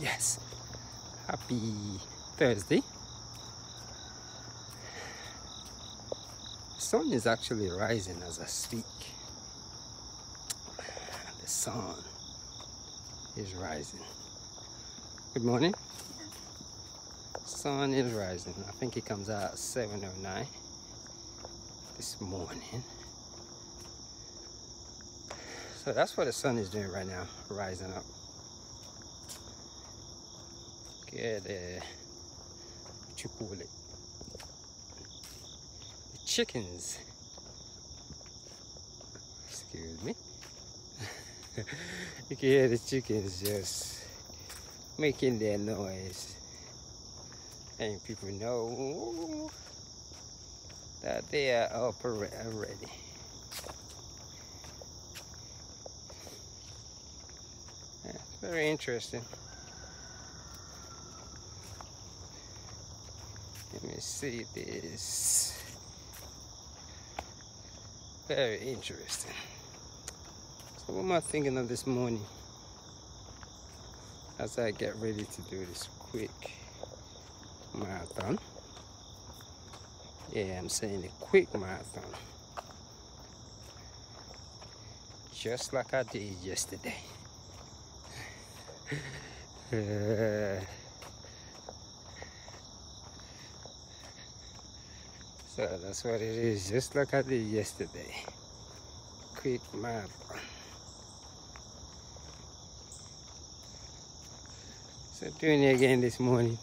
Yes. Happy Thursday. The sun is actually rising as I speak. The sun is rising. Good morning. Sun is rising. I think it comes out at 7.09 this morning. So that's what the sun is doing right now, rising up. Get it? The chickens. Excuse me. you can hear the chickens just making their noise. And people know that they are up already. Very interesting. Let me see this. Very interesting. So what am I thinking of this morning? As I get ready to do this quick marathon. Yeah, I'm saying a quick marathon. Just like I did yesterday. uh, So that's what it is, just like I did yesterday. Quick marathon. So doing it again this morning.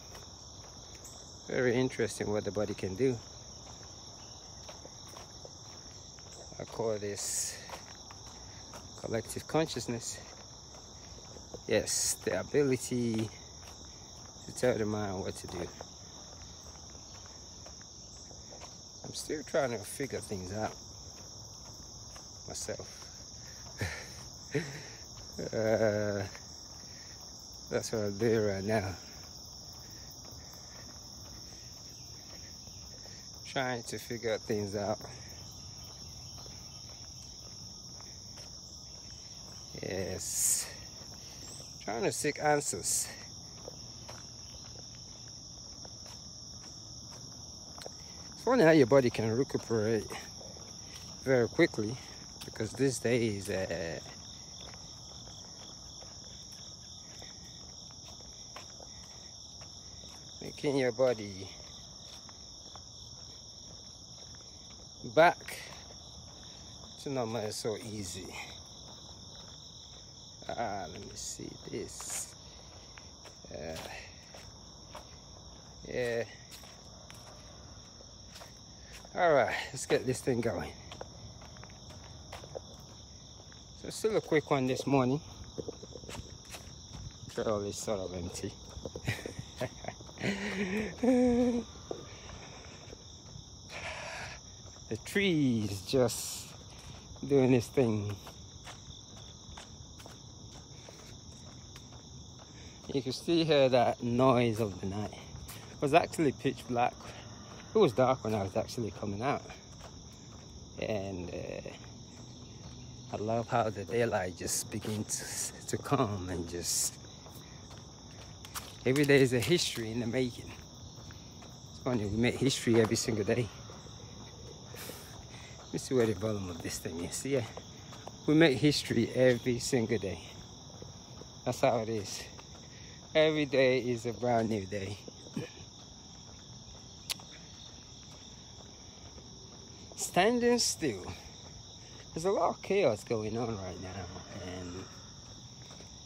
Very interesting what the body can do. I call this collective consciousness. Yes, the ability to tell the mind what to do. I'm still trying to figure things out myself. uh, that's what I'm doing right now. Trying to figure things out. Yes. Trying to seek answers. Funny how your body can recuperate very quickly because these days uh, making your body back to normal is so easy. Ah let me see this. Uh, yeah all right, let's get this thing going. So still a quick one this morning. Girl is sort of empty. the trees just doing this thing. You can still hear that noise of the night. It was actually pitch black it was dark when I was actually coming out. And uh, I love how the daylight just begins to come and just every day is a history in the making. It's funny, we make history every single day. Let me see where the bottom of this thing is. Yeah, we make history every single day. That's how it is. Every day is a brand new day. Standing still. There's a lot of chaos going on right now, and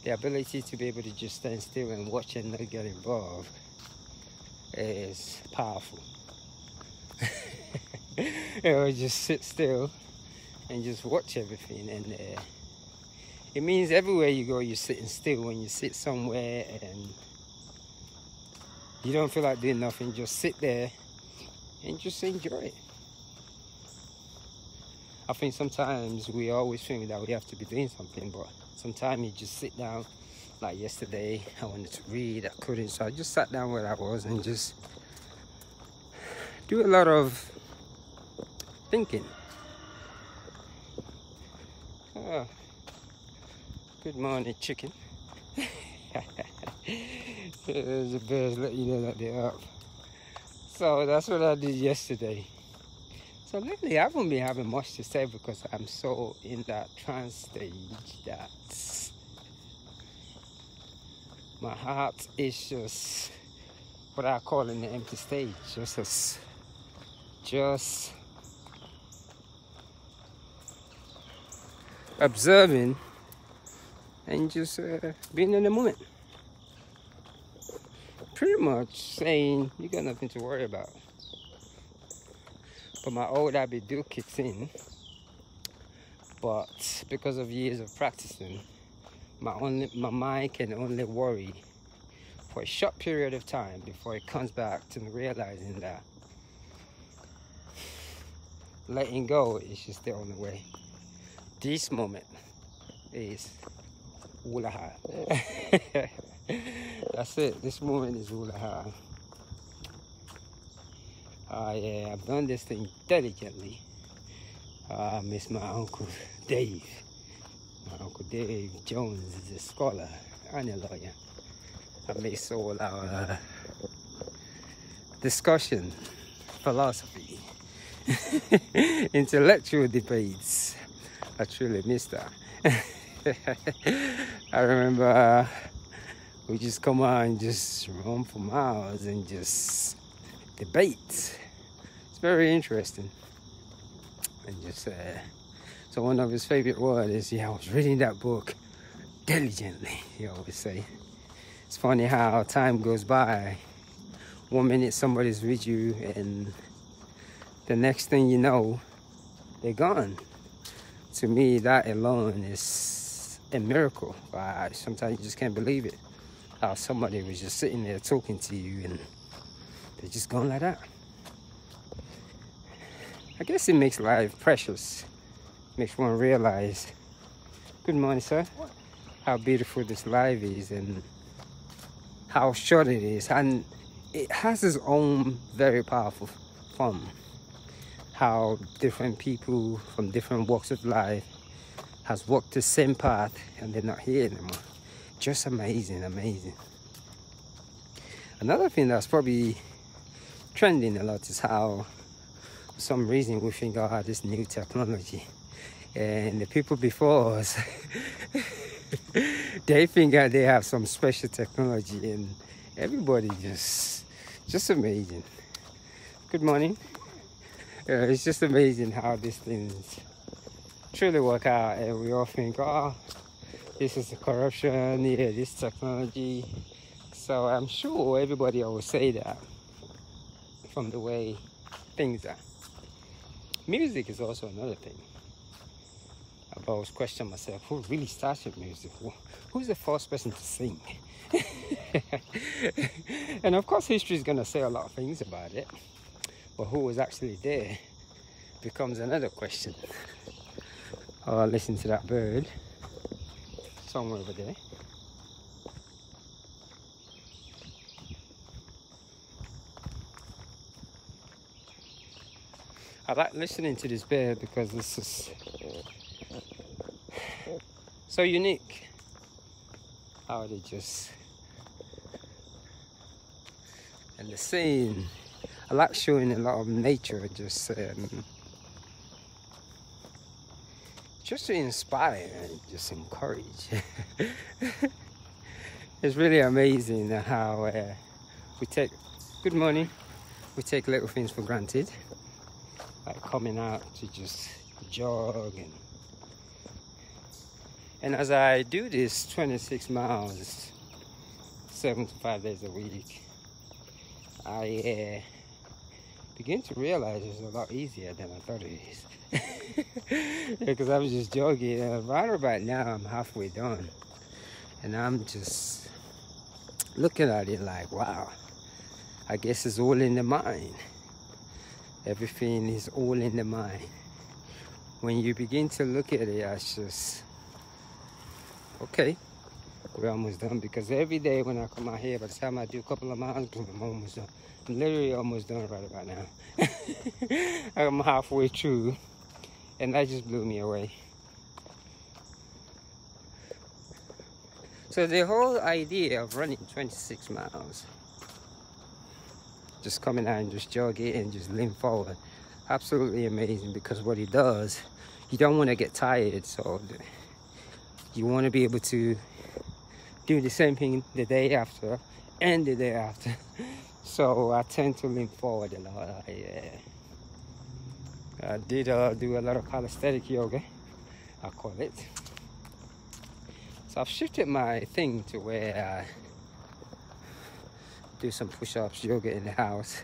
the ability to be able to just stand still and watch and not get involved is powerful. you know, just sit still and just watch everything, and uh, it means everywhere you go, you're sitting still. When you sit somewhere and you don't feel like doing nothing, just sit there and just enjoy it. I think sometimes we always think that we have to be doing something, but sometimes you just sit down. Like yesterday, I wanted to read, I couldn't, so I just sat down where I was and just do a lot of thinking. Oh, good morning, chicken. the bears let you know that they're up. So that's what I did yesterday. So lately I haven't been having much to say because I'm so in that trance stage that my heart is just what I call in the empty stage, just as, just observing and just uh, being in the moment. Pretty much saying you got nothing to worry about. But my old habit do kicks in. But because of years of practicing, my only my mind can only worry for a short period of time before it comes back to realizing that letting go is just the only way. This moment is Ulaha. That's it. This moment is Ulaha. I have done this thing diligently. I miss my uncle Dave. My uncle Dave Jones is a scholar and a lawyer. I miss all our uh, discussion, philosophy, intellectual debates. I truly miss that. I remember uh, we just come out and just run for miles and just debate. Very interesting. And just uh, so one of his favorite words is, "Yeah, I was reading that book diligently." He always say. It's funny how time goes by. One minute somebody's with you, and the next thing you know, they're gone. To me, that alone is a miracle. I, sometimes you just can't believe it. How somebody was just sitting there talking to you, and they're just gone like that. I guess it makes life precious. Makes one realize. Good morning, sir. How beautiful this life is, and how short it is and it has its own very powerful form. how different people from different walks of life has walked the same path and they're not here anymore just amazing amazing another thing that's probably trending a lot is how some reason we think oh this new technology. And the people before us they think that they have some special technology and everybody just just amazing. Good morning. Uh, it's just amazing how these things truly work out and we all think oh this is corruption yeah this technology. So i'm sure everybody will say that from the way things are music is also another thing I've always questioned myself, who really started music? Who's the first person to sing? and of course, history is going to say a lot of things about it. But who was actually there becomes another question. Oh, listen to that bird somewhere over there. I like listening to this bird because this is so unique. How they just and the scene. I like showing a lot of nature just um, just to inspire and just encourage. It's really amazing how uh, we take good morning. We take little things for granted like coming out to just jog and and as I do this 26 miles, 75 days a week, I uh, begin to realize it's a lot easier than I thought it is. Because I was just jogging. Uh, right about now, I'm halfway done. And I'm just looking at it like, wow, I guess it's all in the mind. Everything is all in the mind. When you begin to look at it as just okay we're almost done. Because every day when I come out here by the time I do a couple of miles I'm almost done. I'm literally almost done right about now. I'm halfway through. And that just blew me away. So the whole idea of running 26 miles, just coming out and just jog it and just lean forward, absolutely amazing because what he does, you don't want to get tired. So you want to be able to do the same thing the day after and the day after. So I tend to lean forward a lot. I, uh, I did uh, do a lot of calisthenic yoga, I call it. So I've shifted my thing to where I do some push-ups, yoga in the house.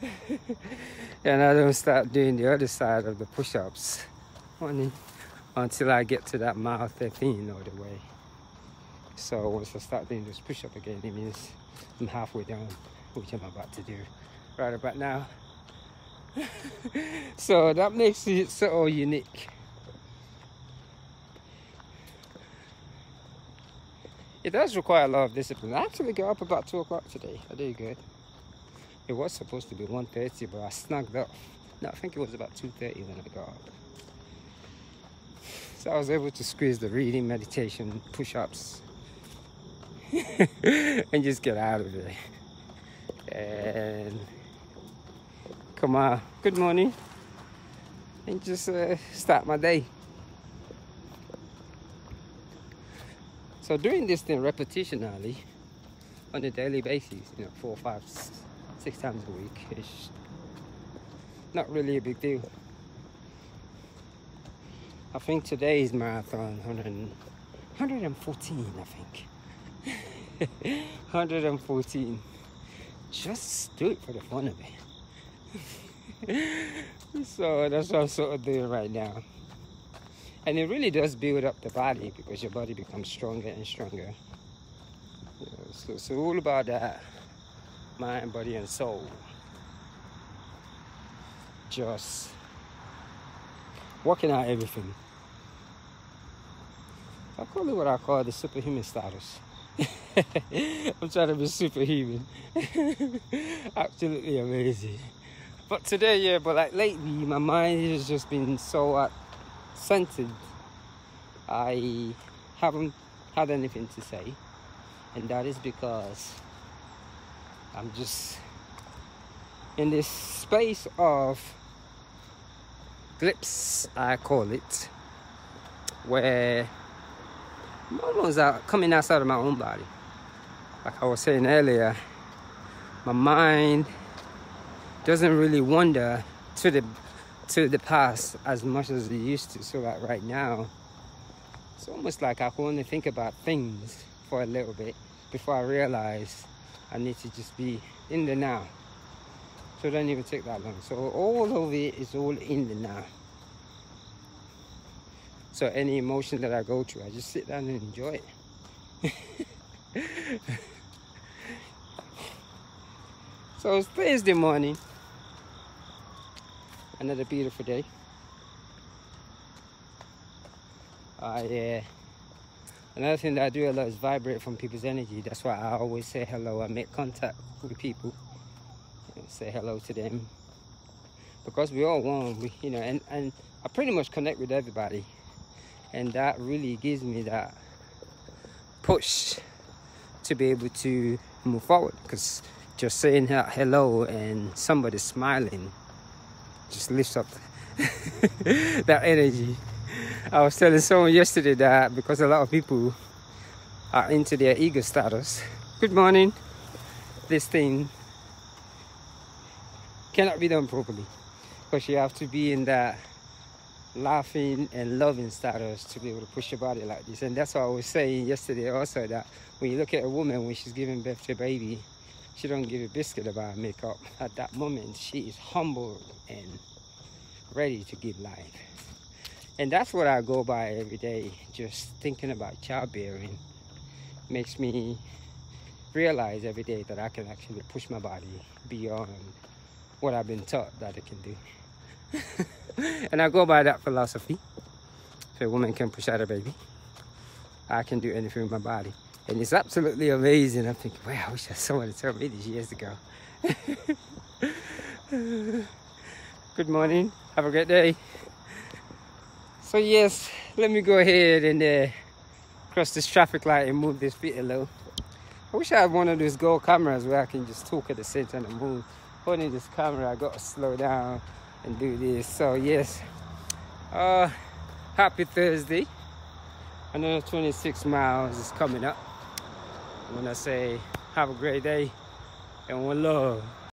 and I don't start doing the other side of the push-ups until I get to that mile 13 all the way. So once I start doing this push-up again, it means I'm halfway down which I'm about to do right about now. so that makes it so unique. It does require a lot of discipline. I actually got up about 2 o'clock today. I did good. It was supposed to be 1.30, but I snugged up. No, I think it was about 2.30 when I got up. So I was able to squeeze the reading, meditation, push-ups, and just get out of it and come on good morning and just uh, start my day so doing this thing repetitionally on a daily basis you know four five six times a week is not really a big deal I think today's marathon 100, 114 I think 114 just do it for the fun of it. so that's what I'm sort of doing right now. And it really does build up the body because your body becomes stronger and stronger. so it's all about that mind, body, and soul. Just working out everything. I call it what I call the superhuman status. I'm trying to be superhuman. Absolutely amazing. But today, yeah, but like lately, my mind has just been so uh, centered. I haven't had anything to say, and that is because I'm just in this space of glimpse, I call it, where hormones are coming outside of my own body. Like I was saying earlier, my mind doesn't really wander to the to the past as much as it used to. So like right now, it's almost like I can only think about things for a little bit before I realize I need to just be in the now. So it doesn't even take that long. So all of it is all in the now. So any emotion that I go through, I just sit down and enjoy it. so it's Thursday morning. Another beautiful day. I uh, another thing that I do a lot is vibrate from people's energy. That's why I always say hello. I make contact with people. say hello to them because we all one. We, you know, and and I pretty much connect with everybody and that really gives me that push to be able to move forward because just saying hello and somebody smiling just lifts up that energy. I was telling someone yesterday that because a lot of people are into their ego status. Good morning. This thing cannot be done properly. Because you have to be in that laughing and loving status to be able to push your body like this. And that's what I was saying yesterday also that when you look at a woman when she's giving birth to a baby, she don't give a biscuit about makeup. At that moment, she is humble and ready to give life. And that's what I go by every day. Just thinking about childbearing makes me realize every day that I can actually push my body beyond what I've been taught that it can do. and I go by that philosophy. If a woman can push out a baby, I can do anything with my body. And it's absolutely amazing. I'm thinking, wow, I wish someone had told me this years ago. Good morning. Have a great day. So yes, let me go ahead and uh, cross this traffic light and move this feet a little. I wish I had one of those Go cameras where I can just talk at the time and move. Holding this camera, I got to slow down and do this. So yes, uh, happy Thursday. Another 26 miles is coming up. When I say have a great day and one love.